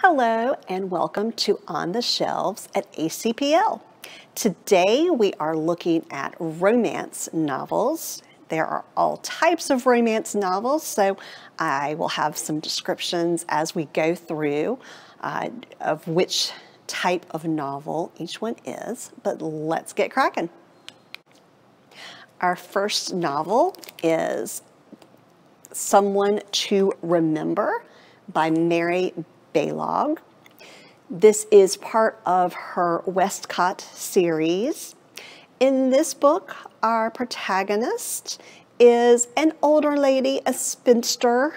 Hello and welcome to On the Shelves at ACPL. Today we are looking at romance novels. There are all types of romance novels, so I will have some descriptions as we go through uh, of which type of novel each one is, but let's get cracking. Our first novel is Someone to Remember by Mary Balogh. This is part of her Westcott series. In this book, our protagonist is an older lady, a spinster,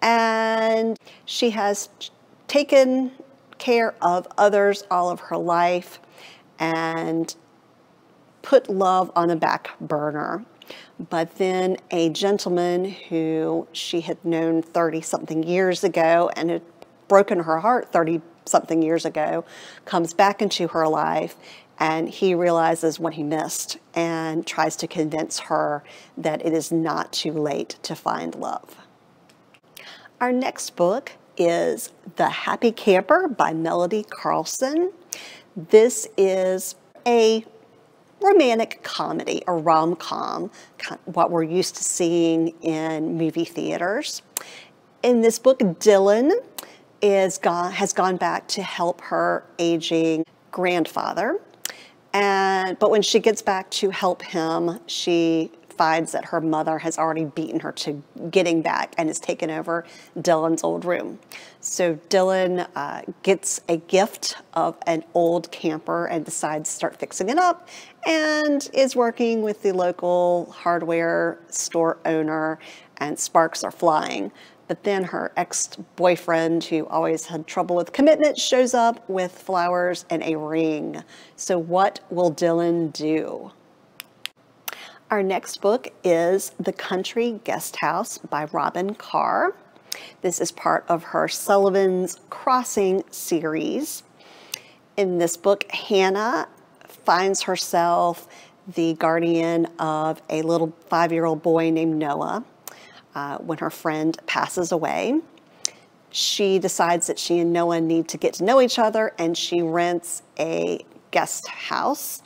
and she has taken care of others all of her life and put love on the back burner. But then a gentleman who she had known 30 something years ago and had broken her heart 30 something years ago comes back into her life and he realizes what he missed and tries to convince her that it is not too late to find love. Our next book is The Happy Camper by Melody Carlson. This is a romantic comedy, a rom-com, what we're used to seeing in movie theaters. In this book, Dylan is gone, has gone back to help her aging grandfather. And, but when she gets back to help him, she finds that her mother has already beaten her to getting back and has taken over Dylan's old room. So Dylan uh, gets a gift of an old camper and decides to start fixing it up and is working with the local hardware store owner and sparks are flying. But then her ex-boyfriend, who always had trouble with commitment, shows up with flowers and a ring. So what will Dylan do? Our next book is The Country Guest House by Robyn Carr. This is part of her Sullivan's Crossing series. In this book, Hannah finds herself the guardian of a little five-year-old boy named Noah uh, when her friend passes away. She decides that she and Noah need to get to know each other and she rents a guest house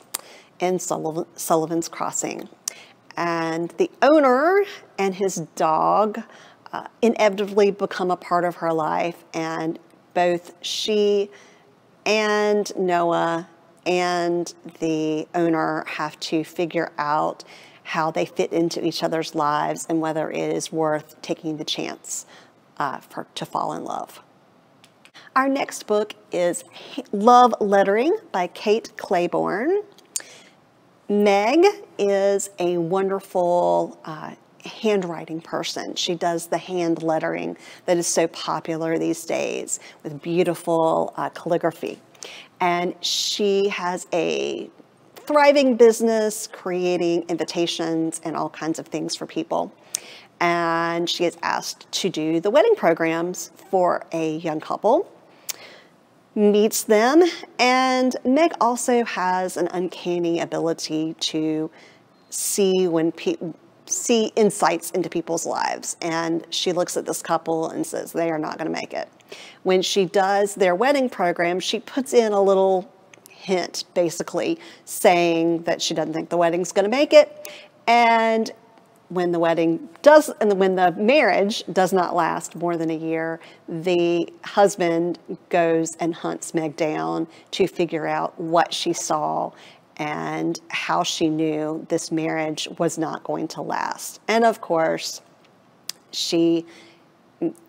in Sullivan, Sullivan's Crossing. And the owner and his dog uh, inevitably become a part of her life and both she and Noah and the owner have to figure out how they fit into each other's lives and whether it is worth taking the chance uh, for, to fall in love. Our next book is Love Lettering by Kate Clayborn. Meg is a wonderful uh, handwriting person. She does the hand lettering that is so popular these days with beautiful uh, calligraphy. And she has a thriving business, creating invitations and all kinds of things for people. And she is asked to do the wedding programs for a young couple, meets them, and Meg also has an uncanny ability to see when people see insights into people's lives. And she looks at this couple and says, they are not going to make it. When she does their wedding program, she puts in a little hint, basically, saying that she doesn't think the wedding's going to make it. And when the wedding does, and when the marriage does not last more than a year, the husband goes and hunts Meg down to figure out what she saw and how she knew this marriage was not going to last. And of course, she,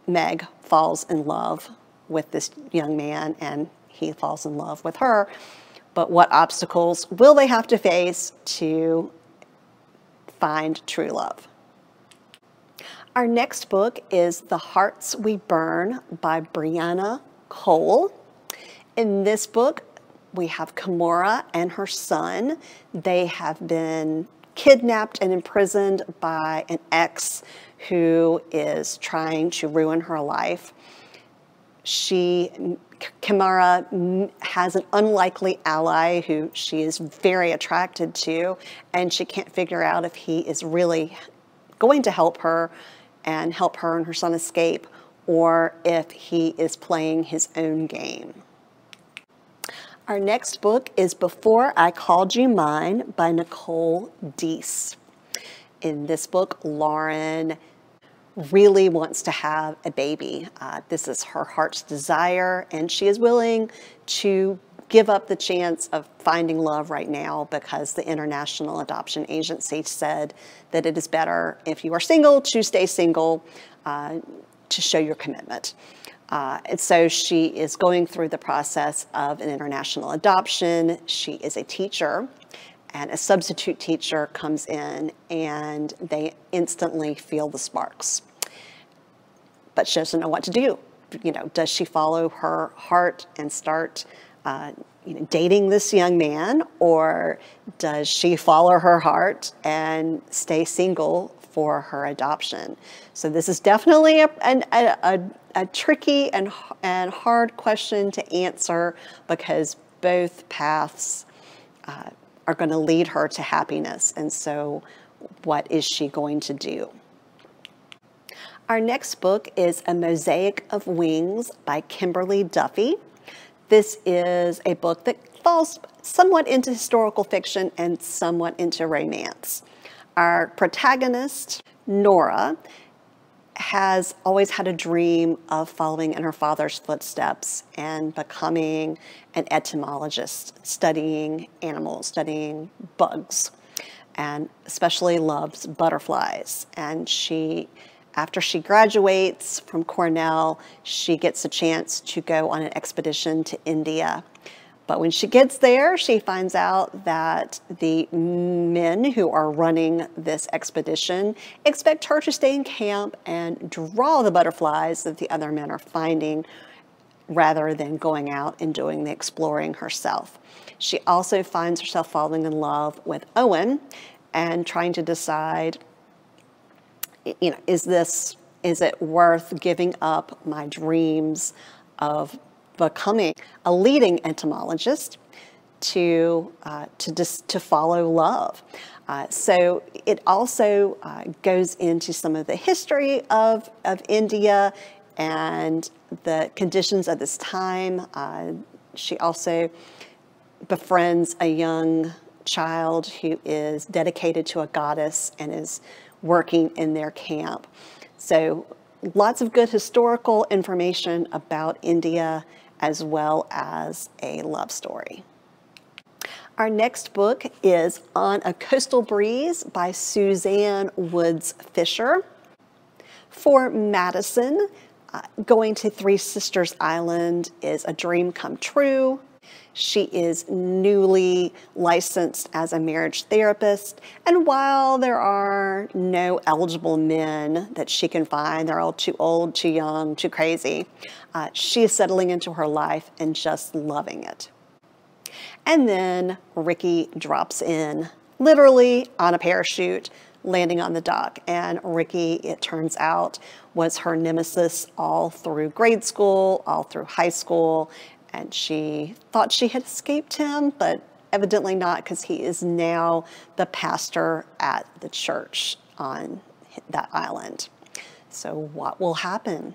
Meg, falls in love with this young man and he falls in love with her but what obstacles will they have to face to find true love? Our next book is The Hearts We Burn by Briana Cole. In this book, we have Kimora and her son. They have been kidnapped and imprisoned by an ex who is trying to ruin her life. She Kimora has an unlikely ally who she is very attracted to, and she can't figure out if he is really going to help her and help her and her son escape, or if he is playing his own game. Our next book is Before I Called You Mine by Nicole Deese. In this book, Lauren really wants to have a baby. Uh, this is her heart's desire, and she is willing to give up the chance of finding love right now because the International Adoption Agency said that it is better if you are single to stay single uh, to show your commitment. Uh, and so she is going through the process of an international adoption. She is a teacher and a substitute teacher comes in and they instantly feel the sparks. But she doesn't know what to do. You know, does she follow her heart and start uh, you know, dating this young man, or does she follow her heart and stay single for her adoption? So this is definitely a, a, a, a tricky and, and hard question to answer because both paths uh, are going to lead her to happiness. And so, what is she going to do? Our next book is A Mosaic of Wings by Kimberly Duffy. This is a book that falls somewhat into historical fiction and somewhat into romance. Our protagonist, Nora, has always had a dream of following in her father's footsteps and becoming an entomologist, studying animals, studying bugs, and especially loves butterflies. And she, after she graduates from Cornell, she gets a chance to go on an expedition to India but when she gets there, she finds out that the men who are running this expedition expect her to stay in camp and draw the butterflies that the other men are finding rather than going out and doing the exploring herself. She also finds herself falling in love with Owen and trying to decide, you know, is this, is it worth giving up my dreams of becoming a leading entomologist to, uh, to, just, to follow love. Uh, so it also uh, goes into some of the history of, of India and the conditions of this time. Uh, she also befriends a young child who is dedicated to a goddess and is working in their camp. So lots of good historical information about India as well as a love story. Our next book is On a Coastal Breeze by Suzanne Woods Fisher. For Madison, uh, going to Three Sisters Island is a dream come true. She is newly licensed as a marriage therapist, and while there are no eligible men that she can find, they're all too old, too young, too crazy, uh, she is settling into her life and just loving it. And then Ricky drops in, literally on a parachute, landing on the dock. And Ricky, it turns out, was her nemesis all through grade school, all through high school, and she thought she had escaped him, but evidently not because he is now the pastor at the church on that island. So, what will happen?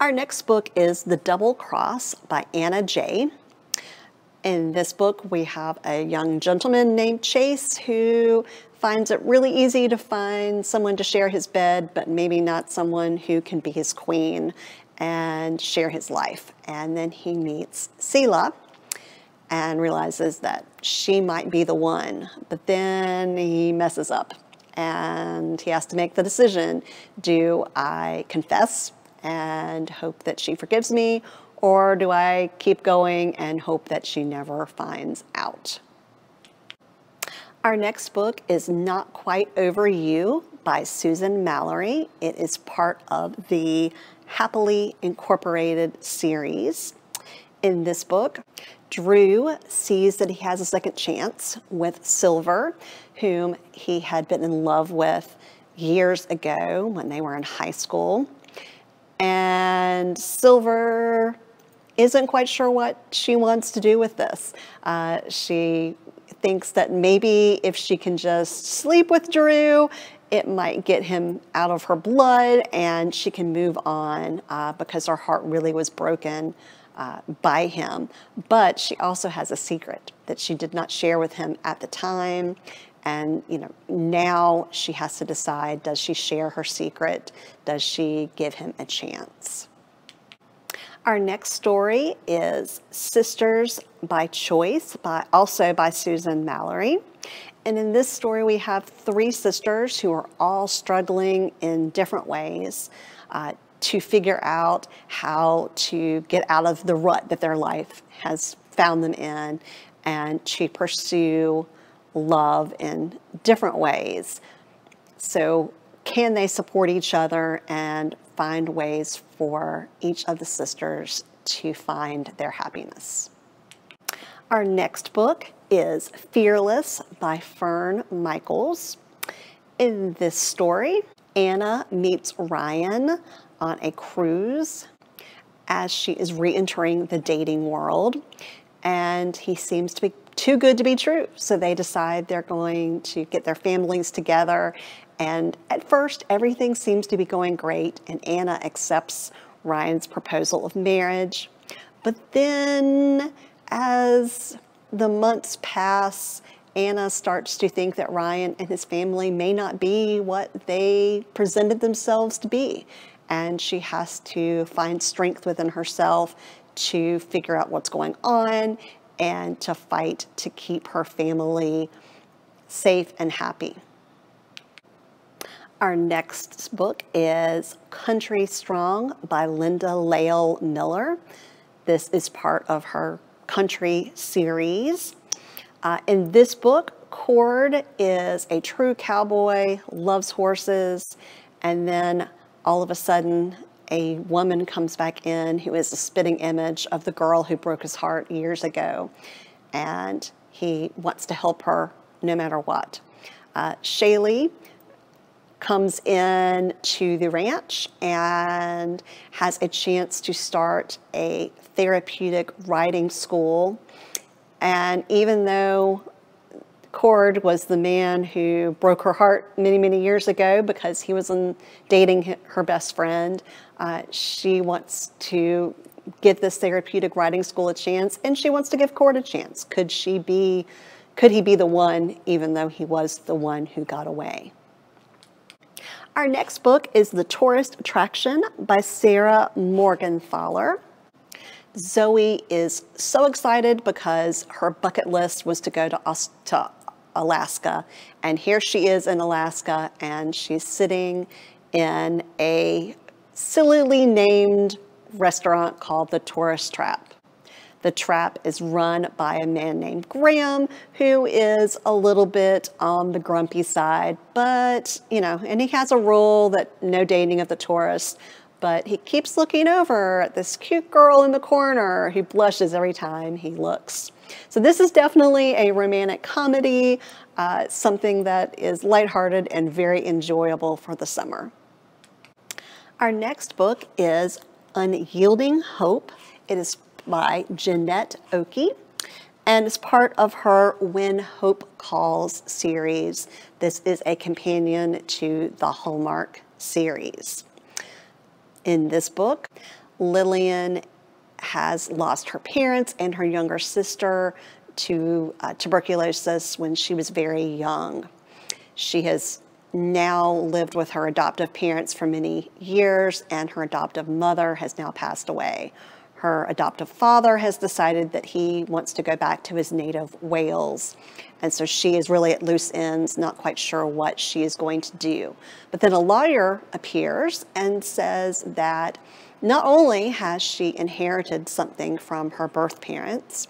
Our next book is The Double Cross by Anna Jay. In this book, we have a young gentleman named Chase who finds it really easy to find someone to share his bed, but maybe not someone who can be his queen and share his life. And then he meets Selah and realizes that she might be the one, but then he messes up and he has to make the decision do I confess and hope that she forgives me, or do I keep going and hope that she never finds out? Our next book is Not Quite Over You by Susan Mallery. It is part of the Happily Incorporated series. In this book, Drew sees that he has a second chance with Silver, whom he had been in love with years ago when they were in high school. And Silver isn't quite sure what she wants to do with this. Uh, she thinks that maybe if she can just sleep with Drew it might get him out of her blood and she can move on uh, because her heart really was broken uh, by him. But she also has a secret that she did not share with him at the time. And, you know, now she has to decide does she share her secret? Does she give him a chance? Our next story is Sisters by Choice, by, also by Susan Mallery. And in this story, we have three sisters who are all struggling in different ways uh, to figure out how to get out of the rut that their life has found them in and to pursue love in different ways. So, can they support each other and find ways for each of the sisters to find their happiness? Our next book is Fearless by Fern Michaels. In this story, Anna meets Ryan on a cruise as she is re entering the dating world, and he seems to be too good to be true. So they decide they're going to get their families together. And at first, everything seems to be going great, and Anna accepts Ryan's proposal of marriage. But then, as the months pass, Anna starts to think that Ryan and his family may not be what they presented themselves to be. And she has to find strength within herself to figure out what's going on and to fight to keep her family safe and happy. Our next book is Country Strong by Linda Lael Miller. This is part of her country series. Uh, in this book, Cord is a true cowboy, loves horses, and then all of a sudden a woman comes back in who is a spitting image of the girl who broke his heart years ago. And he wants to help her no matter what. Uh, Shaylee comes in to the ranch and has a chance to start a therapeutic writing school. And even though Cord was the man who broke her heart many, many years ago because he was in, dating her best friend. Uh, she wants to give this therapeutic writing school a chance, and she wants to give Cord a chance. Could she be, could he be the one, even though he was the one who got away? Our next book is The Tourist Attraction by Sarah Morgenthaler. Zoe is so excited because her bucket list was to go to, to Alaska. And here she is in Alaska, and she's sitting in a sillily named restaurant called the Tourist Trap. The trap is run by a man named Graham, who is a little bit on the grumpy side, but, you know, and he has a rule that no dating of the tourists, but he keeps looking over at this cute girl in the corner who blushes every time he looks. So this is definitely a romantic comedy, uh, something that is lighthearted and very enjoyable for the summer. Our next book is Unyielding Hope. It is by Janette Okie and it's part of her When Hope Calls series. This is a companion to the Hallmark series. In this book, Lillian has lost her parents and her younger sister to uh, tuberculosis when she was very young. She has now lived with her adoptive parents for many years, and her adoptive mother has now passed away. Her adoptive father has decided that he wants to go back to his native Wales. And so she is really at loose ends, not quite sure what she is going to do. But then a lawyer appears and says that not only has she inherited something from her birth parents,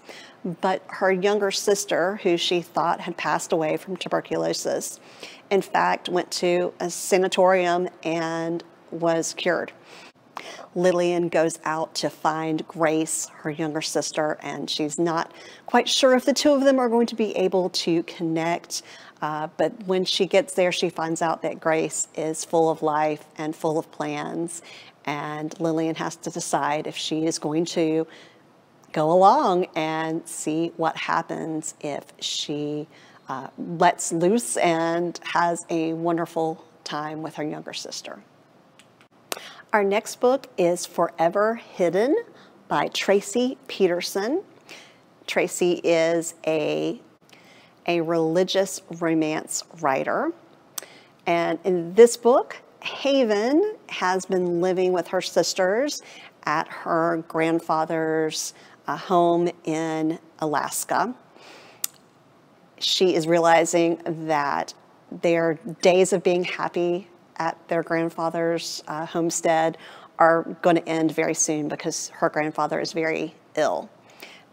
but her younger sister, who she thought had passed away from tuberculosis, in fact went to a sanatorium and was cured. Lillian goes out to find Grace, her younger sister, and she's not quite sure if the two of them are going to be able to connect. Uh, but when she gets there, she finds out that Grace is full of life and full of plans. And Lillian has to decide if she is going to go along and see what happens if she uh, lets loose and has a wonderful time with her younger sister. Our next book is Forever Hidden by Tracie Peterson. Tracie is a, a religious romance writer. And in this book, Haven has been living with her sisters at her grandfather's uh, home in Alaska. She is realizing that their days of being happy at their grandfather's uh, homestead are going to end very soon because her grandfather is very ill.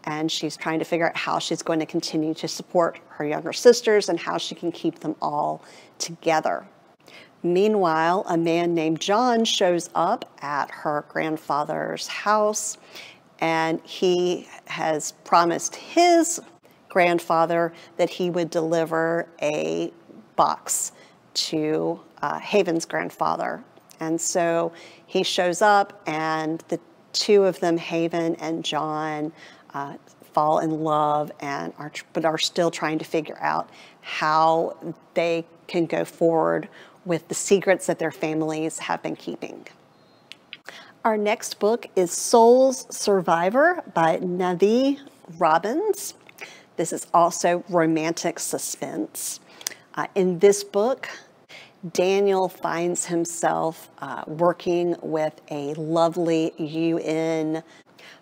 And she's trying to figure out how she's going to continue to support her younger sisters and how she can keep them all together. Meanwhile, a man named John shows up at her grandfather's house and he has promised his grandfather that he would deliver a box to uh, Haven's grandfather. And so he shows up, and the two of them, Haven and John, uh, fall in love and are, but are still trying to figure out how they can go forward with the secrets that their families have been keeping. Our next book is Soul's Survivor by Navi Robins. This is also romantic suspense. Uh, in this book, Daniel finds himself uh, working with a lovely UN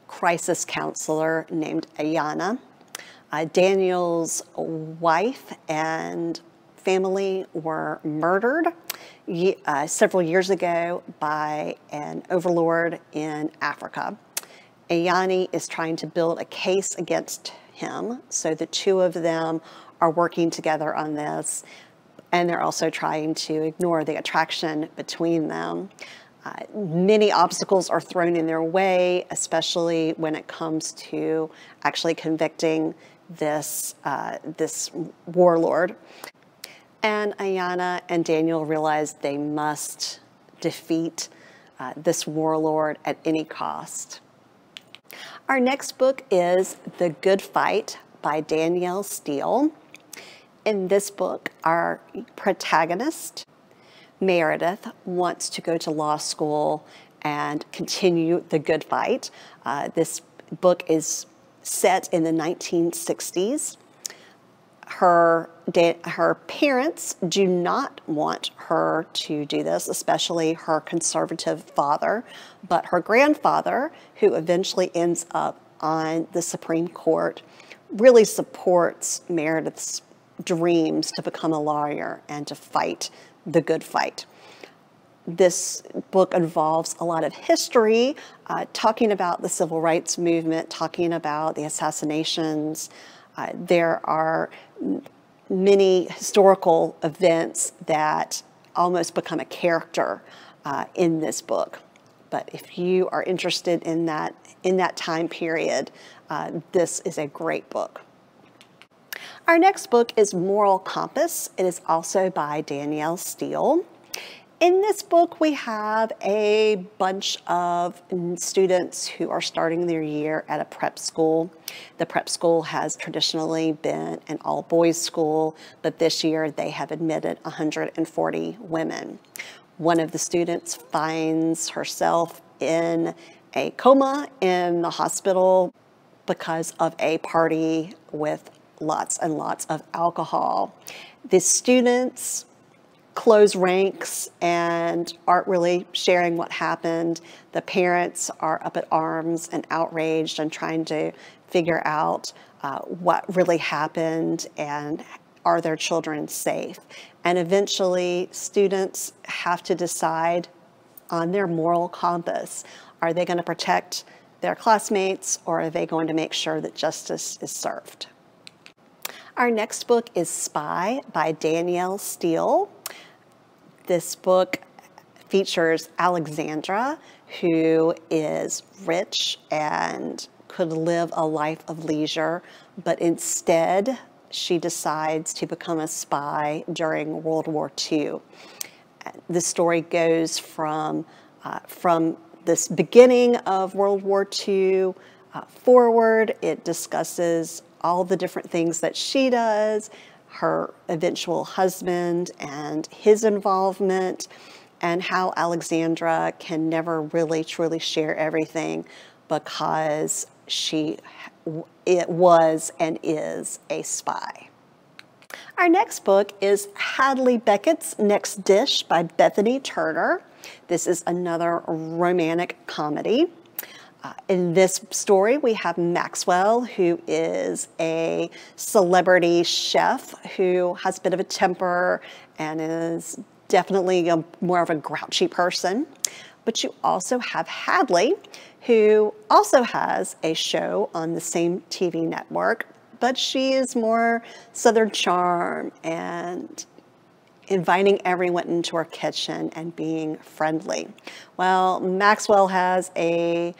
crisis counselor named Ayana. Uh, Daniel's wife and family were murdered uh, several years ago by an overlord in Africa. Ayani is trying to build a case against him, so the two of them are working together on this, and they're also trying to ignore the attraction between them. Uh, many obstacles are thrown in their way, especially when it comes to actually convicting this, uh, this warlord. And Ayana and Daniel realize they must defeat uh, this warlord at any cost. Our next book is The Good Fight by Danielle Steel. In this book, our protagonist, Meredith, wants to go to law school and continue the good fight. Uh, this book is set in the 1960s. Her, her parents do not want her to do this, especially her conservative father, but her grandfather, who eventually ends up on the Supreme Court, really supports Meredith's dreams to become a lawyer and to fight the good fight. This book involves a lot of history, uh, talking about the civil rights movement, talking about the assassinations. Uh, there are many historical events that almost become a character uh, in this book. But if you are interested in that in that time period, uh, this is a great book. Our next book is Moral Compass. It is also by Danielle Steel. In this book, we have a bunch of students who are starting their year at a prep school. The prep school has traditionally been an all boys school, but this year they have admitted 140 women. One of the students finds herself in a coma in the hospital because of a party with lots and lots of alcohol. The students close ranks and aren't really sharing what happened. The parents are up at arms and outraged and trying to figure out uh, what really happened and are their children safe. And eventually, students have to decide on their moral compass. Are they going to protect their classmates or are they going to make sure that justice is served? Our next book is Spy by Danielle Steel. This book features Alexandra, who is rich and could live a life of leisure, but instead she decides to become a spy during World War II. The story goes from, uh, from this beginning of World War II uh, forward. It discusses all the different things that she does, her eventual husband and his involvement, and how Alexandra can never really truly share everything because she it was and is a spy. Our next book is Hadley Beckett's Next Dish by Bethany Turner. This is another romantic comedy. Uh, in this story, we have Maxwell, who is a celebrity chef who has a bit of a temper and is definitely a, more of a grouchy person. But you also have Hadley, who also has a show on the same TV network, but she is more Southern charm and inviting everyone into her kitchen and being friendly. Well, Maxwell has a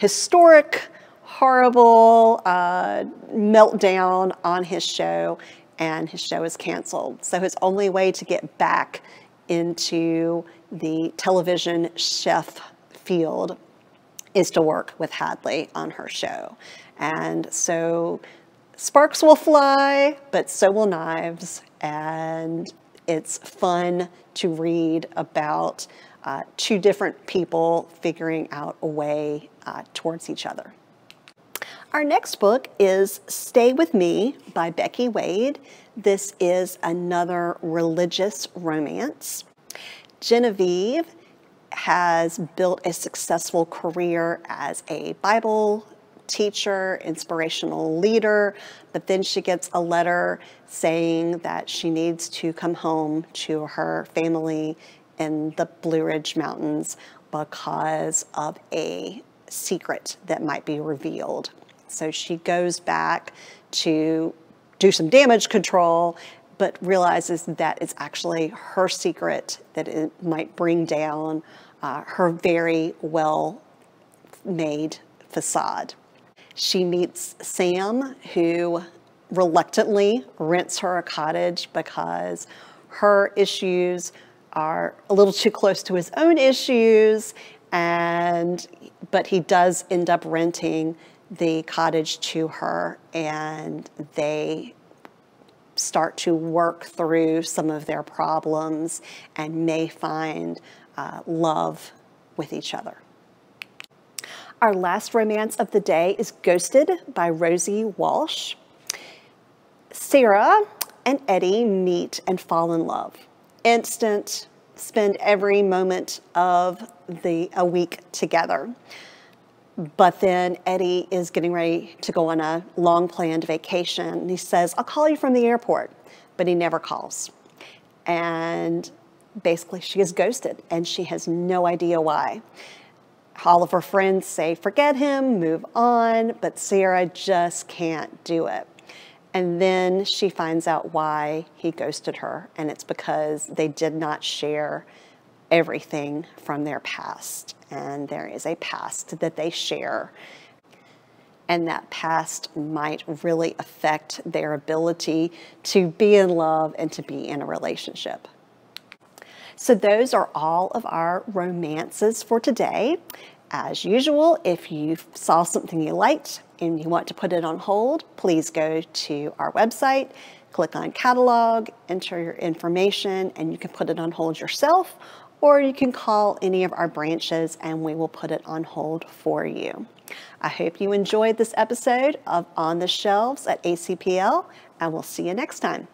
historic, horrible uh, meltdown on his show, and his show is canceled. So his only way to get back into the television chef field is to work with Hadley on her show. And so sparks will fly, but so will knives. And it's fun to read about uh, two different people figuring out a way uh, towards each other. Our next book is Stay With Me by Becky Wade. This is another religious romance. Genevieve has built a successful career as a Bible teacher, inspirational leader, but then she gets a letter saying that she needs to come home to her family in the Blue Ridge Mountains because of a secret that might be revealed. So she goes back to do some damage control, but realizes that it's actually her secret that it might bring down uh, her very well made facade. She meets Sam, who reluctantly rents her a cottage because her issues are a little too close to his own issues and but he does end up renting the cottage to her and they start to work through some of their problems and may find uh, love with each other. Our last romance of the day is Ghosted by Rosie Walsh. Sarah and Eddie meet and fall in love. Instant, spend every moment of the a week together. But then Eddie is getting ready to go on a long planned vacation. he says, I'll call you from the airport. But he never calls. And basically, she is ghosted and she has no idea why. All of her friends say, forget him, move on. But Sarah just can't do it. And then she finds out why he ghosted her. And it's because they did not share everything from their past. And there is a past that they share. And that past might really affect their ability to be in love and to be in a relationship. So, those are all of our romances for today. As usual, if you saw something you liked and you want to put it on hold, please go to our website, click on catalog, enter your information, and you can put it on hold yourself or you can call any of our branches and we will put it on hold for you. I hope you enjoyed this episode of On the Shelves at ACPL, and we'll see you next time.